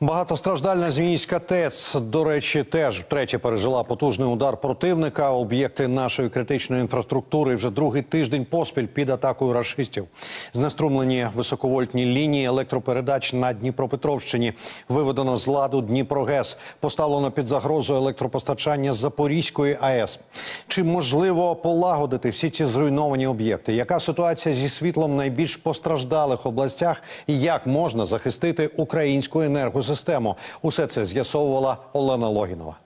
Багатостраждальна Зміївська ТЕЦ, до речі, теж втретє пережила потужний удар противника. Об'єкти нашої критичної інфраструктури вже другий тиждень поспіль під атакою рашистів. Знеструмлені високовольтні лінії електропередач на Дніпропетровщині. Виведено з ладу Дніпрогес. Поставлено під загрозу електропостачання Запорізької АЕС. Чи можливо полагодити всі ці зруйновані об'єкти? Яка ситуація зі світлом в найбільш постраждалих областях? І як можна захистити українську енергосистему? Усе це з'ясовувала Олена Логінова.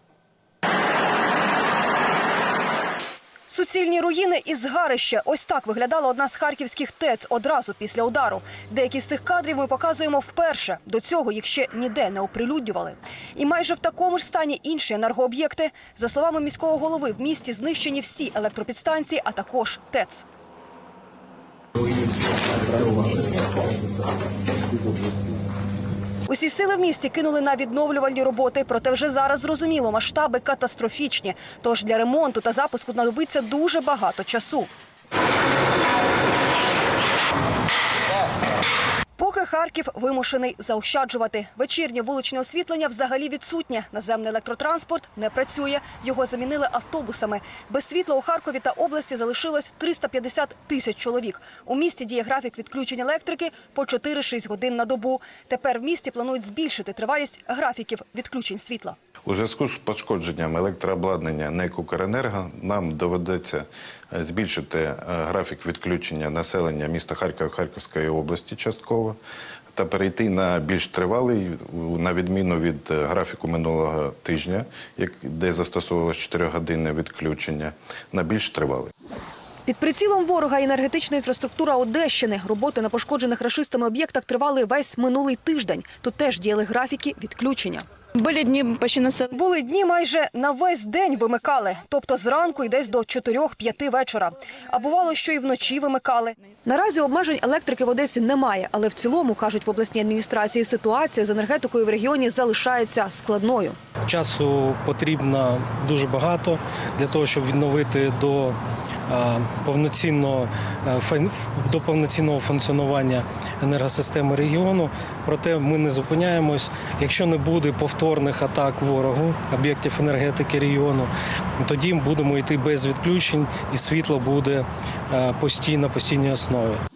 Суцільні руїни і згарище. Ось так виглядала одна з харківських ТЕЦ одразу після удару. Деякі з цих кадрів ми показуємо вперше. До цього їх ще ніде не оприлюднювали. І майже в такому ж стані інші енергооб'єкти. За словами міського голови, в місті знищені всі електропідстанції, а також ТЕЦ. Усі сили в місті кинули на відновлювальні роботи, проте вже зараз зрозуміло, масштаби катастрофічні. Тож для ремонту та запуску знадобиться дуже багато часу. Харків вимушений заощаджувати. Вечірнє вуличне освітлення взагалі відсутнє. Наземний електротранспорт не працює. Його замінили автобусами. Без світла у Харкові та області залишилось 350 тисяч чоловік. У місті діє графік відключень електрики по 4-6 годин на добу. Тепер в місті планують збільшити тривалість графіків відключень світла. У зв'язку з пошкодженням електрообладнання НЕК «Укренерго» нам доведеться е, збільшити е, графік відключення населення міста Харкова Харківської області частково та перейти на більш тривалий, на відміну від е, графіку минулого тижня, де застосовувалось 4-годинне відключення, на більш тривалий. Під прицілом ворога енергетична інфраструктура Одещини. Роботи на пошкоджених рашистами об'єктах тривали весь минулий тиждень. Тут теж діяли графіки відключення. Были дни почти на Були дні майже на весь день вимикали, тобто зранку і десь до 4-5 вечора. А бувало, що і вночі вимикали. Наразі обмежень електрики в Одесі немає, але в цілому кажуть в обласній адміністрації, ситуація з енергетикою в регіоні залишається складною. Часу потрібно дуже багато для того, щоб відновити до повноцінного е, до повноцінного функціонування енергосистеми регіону. Проте ми не зупиняємось. Якщо не буде повторних атак ворогу об'єктів енергетики регіону, тоді будемо йти без відключень, і світло буде е, постійно постійній основі.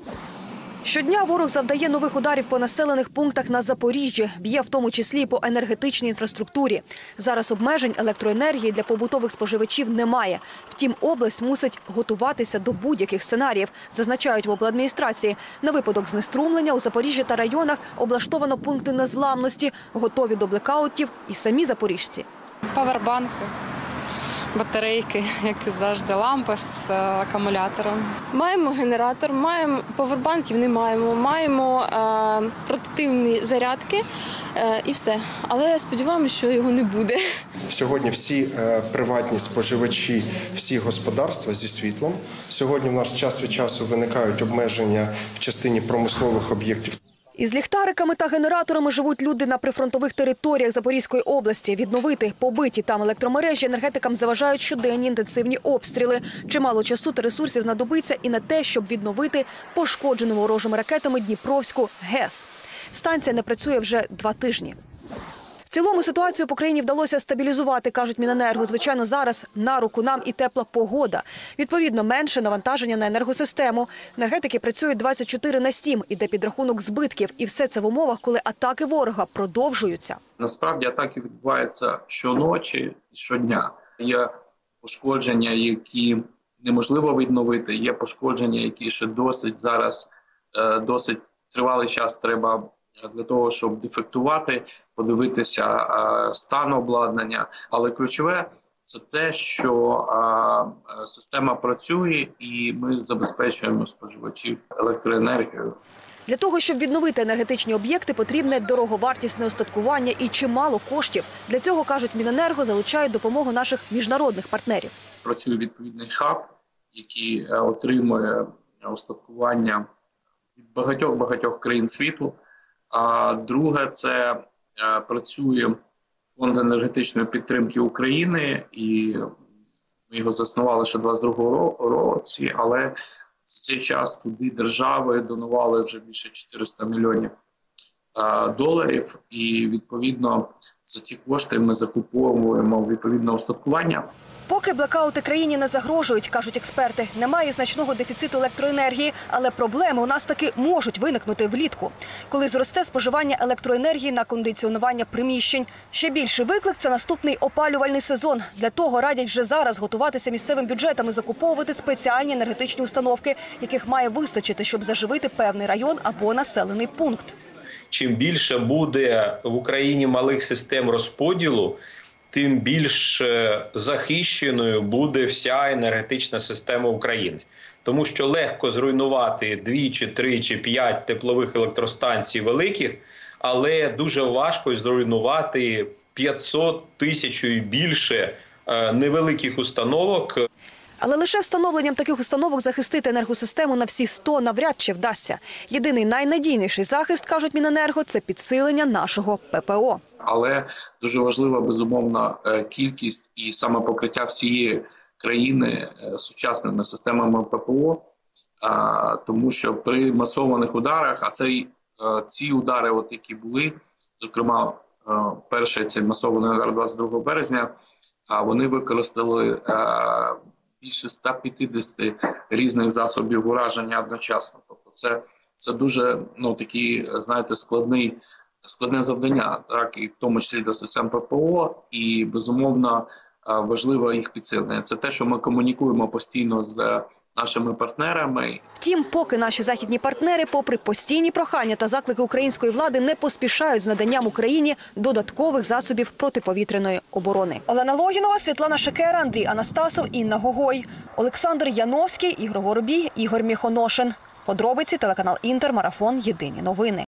Щодня ворог завдає нових ударів по населених пунктах на Запоріжжі, б'є в тому числі по енергетичній інфраструктурі. Зараз обмежень електроенергії для побутових споживачів немає. Втім, область мусить готуватися до будь-яких сценаріїв, зазначають в обладміністрації. На випадок знеструмлення у Запоріжжі та районах облаштовано пункти незламності, готові до блекаутів і самі запоріжці. Павербанки, батарейки, як і завжди, лампа з е, акумулятором. Маємо генератор, маємо повербанків, не маємо. Маємо е, портативні зарядки е, і все. Але сподіваємося, що його не буде. Сьогодні всі е, приватні споживачі, всі господарства зі світлом. Сьогодні в нас час від часу виникають обмеження в частині промислових об'єктів. Із ліхтариками та генераторами живуть люди на прифронтових територіях Запорізької області. Відновити побиті там електромережі енергетикам заважають щоденні інтенсивні обстріли. Чимало часу та ресурсів знадобиться і на те, щоб відновити пошкоджену ворожими ракетами Дніпровську ГЕС. Станція не працює вже два тижні. Цілому ситуацію по країні вдалося стабілізувати, кажуть Міненерго. Звичайно, зараз на руку нам і тепла погода. Відповідно, менше навантаження на енергосистему. Енергетики працюють 24 на 7, іде підрахунок збитків. І все це в умовах, коли атаки ворога продовжуються. Насправді атаки відбуваються щоночі, щодня. Є пошкодження, які неможливо відновити. Є пошкодження, які ще досить зараз, е, досить тривалий час треба для того, щоб дефектувати, подивитися е, стан обладнання. Але ключове це те, що е, е, система працює, і ми забезпечуємо споживачів електроенергією. Для того, щоб відновити енергетичні об'єкти, потрібне дороговартісне остаткування і чимало коштів. Для цього кажуть Міненерго залучають допомогу наших міжнародних партнерів. працює відповідний хаб, який отримує остаткування від багатьох багатьох країн світу. А друге, це працює фонд енергетичної підтримки України, і ми його заснували ще 22 році, але за цей час туди держави донували вже більше 400 мільйонів е, доларів, і відповідно за ці кошти ми закуповуємо відповідне устаткування. Поки блекаути країні не загрожують, кажуть експерти. Немає значного дефіциту електроенергії, але проблеми у нас таки можуть виникнути влітку, коли зросте споживання електроенергії на кондиціонування приміщень. Ще більший виклик це наступний опалювальний сезон. Для того радять вже зараз готуватися місцевим бюджетам і закуповувати спеціальні енергетичні установки, яких має вистачити, щоб заживити певний район або населений пункт. Чим більше буде в Україні малих систем розподілу, тим більш захищеною буде вся енергетична система України. Тому що легко зруйнувати дві чи три чи п'ять теплових електростанцій великих, але дуже важко зруйнувати 500 тисяч і більше е, невеликих установок, Але лише встановленням таких установок захистити енергосистему на всі 100 навряд чи вдасться. Єдиний найнадійніший захист, кажуть Міненерго, це підсилення нашого ППО. але дуже важлива безумовно е, кількість і саме покриття всієї країни е, сучасними системами ППО, тому що при масованих ударах, а це е, ці удари, от які були, зокрема, перший цей масований удар 22 березня, вони використали більше 150 різних засобів ураження одночасно. Тобто, це, це дуже ну такий, знаєте, складний складне завдання, так і в тому числі до систем ППО, і безумовно важливо їх підсилення. Це те, що ми комунікуємо постійно з нашими партнерами. Втім, поки наші західні партнери, попри постійні прохання та заклики української влади, не поспішають з наданням Україні додаткових засобів протиповітряної оборони. Олена Логінова, Світлана Шекера, Андрій Анастасов, Інна Гогой, Олександр Яновський, Ігор Воробій, Ігор Міхоношин. Подробиці телеканал Інтер, марафон. Єдині новини.